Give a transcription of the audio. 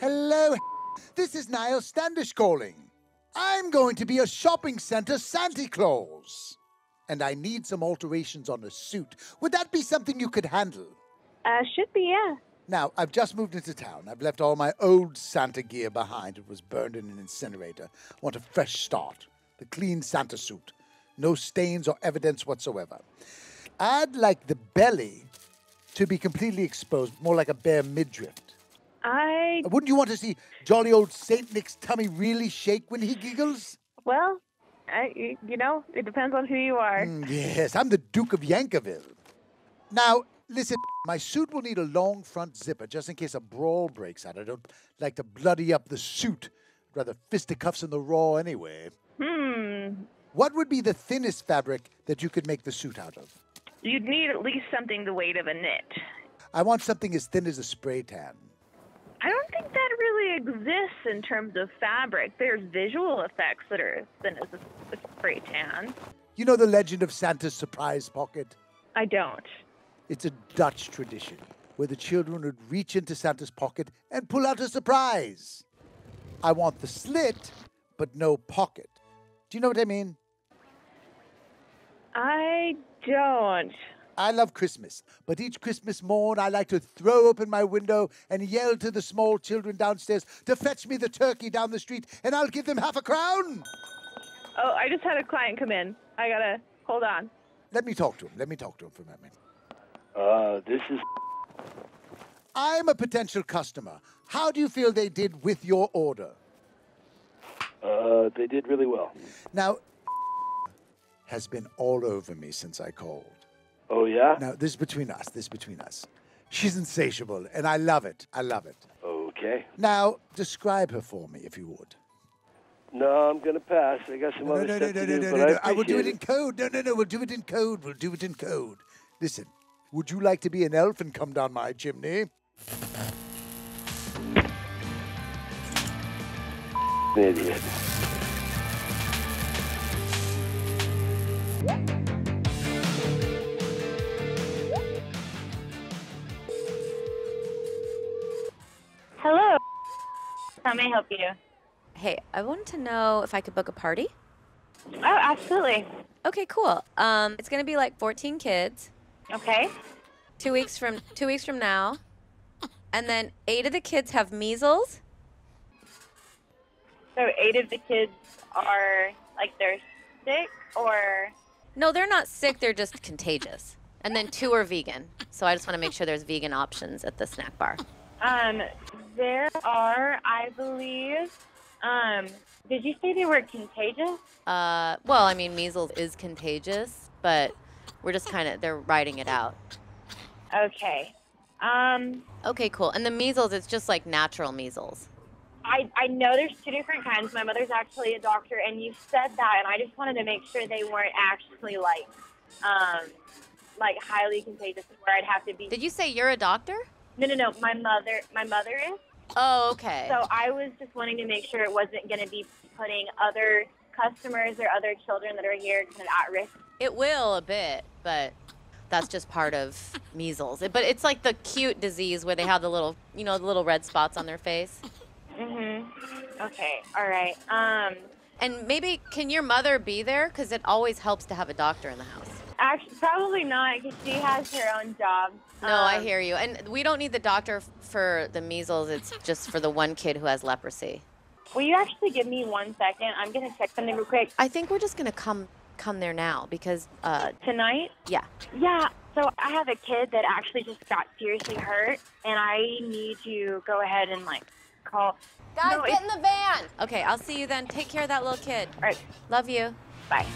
Hello, this is Niles Standish calling. I'm going to be a shopping center Santa Claus. And I need some alterations on a suit. Would that be something you could handle? Uh, should be, yeah. Now, I've just moved into town. I've left all my old Santa gear behind. It was burned in an incinerator. I want a fresh start. The clean Santa suit. No stains or evidence whatsoever. I'd like the belly to be completely exposed, more like a bare midriff. I, Wouldn't you want to see jolly old Saint Nick's tummy really shake when he giggles? well, I, you know, it depends on who you are. Mm, yes, I'm the Duke of Yankerville. Now, listen, my suit will need a long front zipper just in case a brawl breaks out. I don't like to bloody up the suit. I'd rather fisticuffs in the raw anyway. Hmm. What would be the thinnest fabric that you could make the suit out of? You'd need at least something the weight of a knit. I want something as thin as a spray tan. I don't think that really exists in terms of fabric. There's visual effects that are as thin as a, a spray tan. You know the legend of Santa's surprise pocket? I don't. It's a Dutch tradition where the children would reach into Santa's pocket and pull out a surprise. I want the slit, but no pocket. Do you know what I mean? I don't. I love Christmas, but each Christmas morn I like to throw open my window and yell to the small children downstairs to fetch me the turkey down the street, and I'll give them half a crown. Oh, I just had a client come in. I gotta hold on. Let me talk to him. Let me talk to him for a moment. Uh, this is I'm a potential customer. How do you feel they did with your order? uh, they did really well. Now, has been all over me since I called. Oh yeah. Now, this is between us. This is between us. She's insatiable, and I love it. I love it. Okay. Now, describe her for me, if you would. No, I'm gonna pass. I got some No, other no, no, stuff no, to no, do, no, but no, I no. I will do it in code. No, no, no. We'll do it in code. We'll do it in code. Listen, would you like to be an elf and come down my chimney? Idiot. Hello. How may I help you? Hey, I wanted to know if I could book a party. Oh, absolutely. Okay, cool. Um, it's gonna be like 14 kids. Okay. Two weeks from two weeks from now, and then eight of the kids have measles. So eight of the kids are like they're sick or No, they're not sick. They're just contagious. And then two are vegan. So I just want to make sure there's vegan options at the snack bar. um there are, I believe. Um, did you say they were contagious? Uh, well, I mean, measles is contagious, but we're just kind of they're writing it out. Okay. Um, Okay, cool. And the measles, it's just like natural measles. I, I know there's two different kinds. My mother's actually a doctor, and you said that, and I just wanted to make sure they weren't actually like, um, like highly contagious, where I'd have to be. Did you say you're a doctor? No, no, no. My mother, my mother is. Oh, okay. So I was just wanting to make sure it wasn't going to be putting other customers or other children that are here kind of at risk. It will a bit, but that's just part of measles. But it's like the cute disease where they have the little, you know, the little red spots on their face. Mhm. Okay. All right. Um. And maybe can your mother be there? Because it always helps to have a doctor in the house. Actually, probably not, because she has her own job. No, I Um, hear you. And we don't need the doctor f- for the measles. It's just for the one kid who has leprosy. Will you actually give me one second? I'm gonna check something real quick. I think we're just gonna come come there now because uh Tonight? yeah. Yeah. So I have a kid that actually just got seriously hurt, and I need to go ahead and like call. Guys, No, get in the van. Okay, I'll see you then. Take care of that little kid. All right. Love you. Bye.